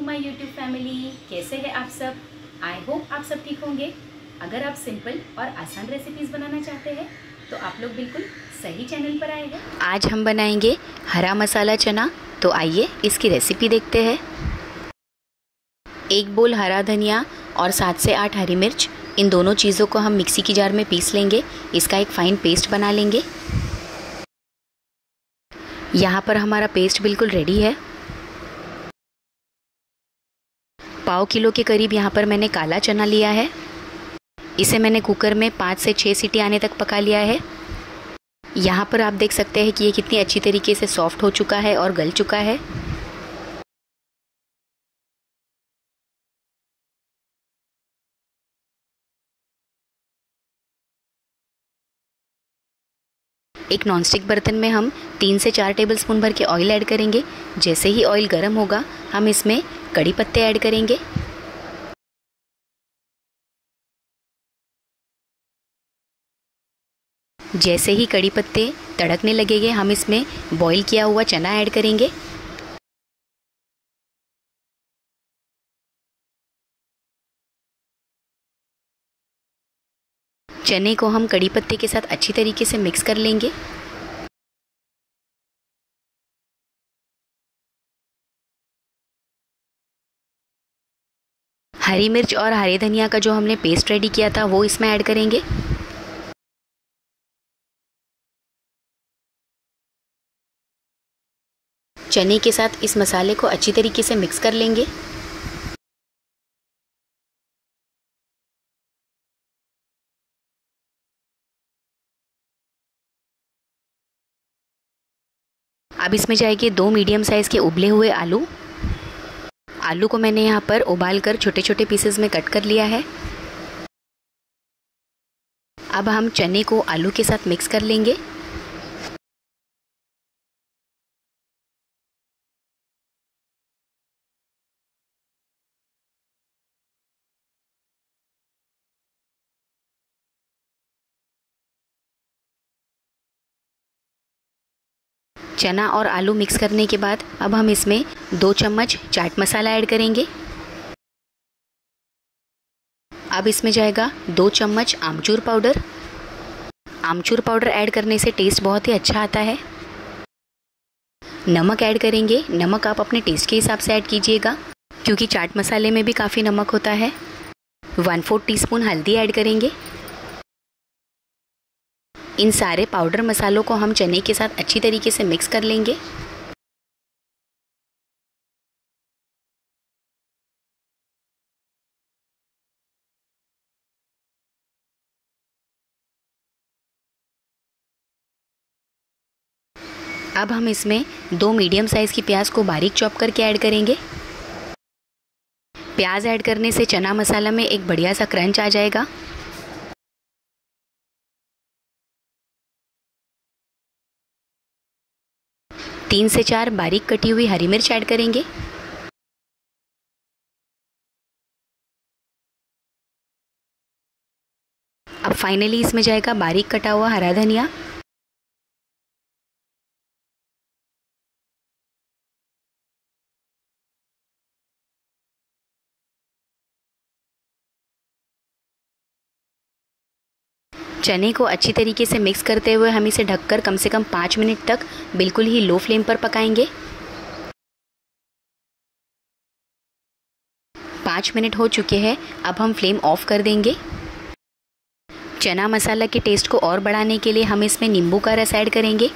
To my YouTube family कैसे हैं आप सब? आई होप आप सब ठीक होंगे। अगर आप सिंपल और आसान रेसिपीज़ बनाना चाहते हैं तो आप लोग बिल्कुल सही चैनल पर आए हैं। आज हम बनाएँगे हरा मसाला चना। तो आइए इसकी रेसिपी देखते हैं। एक बोल हरा धनिया और सात से आठ हरी मिर्च। इन दोनों चीज़ों को हम मिक्सी की जार में पीस लेंगे। इसका एक फ़ाइन पेस्ट बना लेंगे। यहाँ पर हमारा पेस्ट बिल्कुल रेडी है। पाव किलो के करीब यहाँ पर मैंने काला चना लिया है। इसे मैंने कुकर में पाँच से छः सीटी आने तक पका लिया है। यहाँ पर आप देख सकते हैं कि ये कितनी अच्छी तरीके से सॉफ्ट हो चुका है और गल चुका है। एक नॉनस्टिक बर्तन में हम तीन से चार टेबल स्पून भर के ऑयल ऐड करेंगे। जैसे ही ऑयल गर्म होगा, हम इसमें कड़ी पत्ते ऐड करेंगे। जैसे ही कड़ी पत्ते तड़कने लगेंगे, हम इसमें बॉईल किया हुआ चना ऐड करेंगे। चने को हम कड़ी पत्ते के साथ अच्छी तरीके से मिक्स कर लेंगे। हरी मिर्च और हरे धनिया का जो हमने पेस्ट रेडी किया था, वो इसमें ऐड करेंगे। चने के साथ इस मसाले को अच्छी तरीके से मिक्स कर लेंगे। अब इसमें जाएँगे दो मीडियम साइज़ के उबले हुए आलू। आलू को मैंने यहाँ पर उबाल कर छोटे छोटे पीसेस में कट कर लिया है। अब हम चने को आलू के साथ मिक्स कर लेंगे। चना और आलू मिक्स करने के बाद अब हम इसमें दो चम्मच चाट मसाला ऐड करेंगे। अब इसमें जाएगा दो चम्मच आमचूर पाउडर। आमचूर पाउडर ऐड करने से टेस्ट बहुत ही अच्छा आता है। नमक ऐड करेंगे। नमक आप अपने टेस्ट के हिसाब से ऐड कीजिएगा, क्योंकि चाट मसाले में भी काफ़ी नमक होता है। वन फोर्थ टी स्पून हल्दी ऐड करेंगे। इन सारे पाउडर मसालों को हम चने के साथ अच्छी तरीके से मिक्स कर लेंगे। अब हम इसमें दो मीडियम साइज़ की प्याज को बारीक चॉप करके ऐड करेंगे। प्याज ऐड करने से चना मसाला में एक बढ़िया सा क्रंच आ जाएगा। तीन से चार बारीक कटी हुई हरी मिर्च ऐड करेंगे। अब फाइनली इसमें जाएगा बारीक कटा हुआ हरा धनिया। चने को अच्छी तरीके से मिक्स करते हुए हम इसे ढककर कम से कम पाँच मिनट तक बिल्कुल ही लो फ्लेम पर पकाएँगे। पाँच मिनट हो चुके हैं, अब हम फ्लेम ऑफ़ कर देंगे। चना मसाला के टेस्ट को और बढ़ाने के लिए हम इसमें नींबू का रस ऐड करेंगे।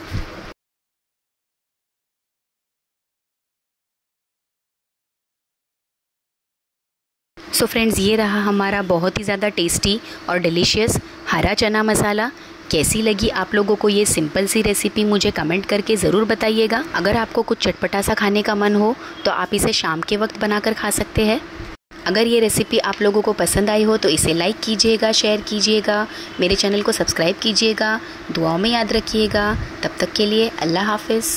सो फ्रेंड्स ये रहा हमारा बहुत ही ज़्यादा टेस्टी और डिलीशियस हरा चना मसाला। कैसी लगी आप लोगों को ये सिंपल सी रेसिपी मुझे कमेंट करके ज़रूर बताइएगा। अगर आपको कुछ चटपटा सा खाने का मन हो तो आप इसे शाम के वक्त बनाकर खा सकते हैं। अगर ये रेसिपी आप लोगों को पसंद आई हो तो इसे लाइक कीजिएगा शेयर कीजिएगा, मेरे चैनल को सब्सक्राइब कीजिएगा, दुआओं में याद रखिएगा। तब तक के लिए अल्लाह हाफिज़।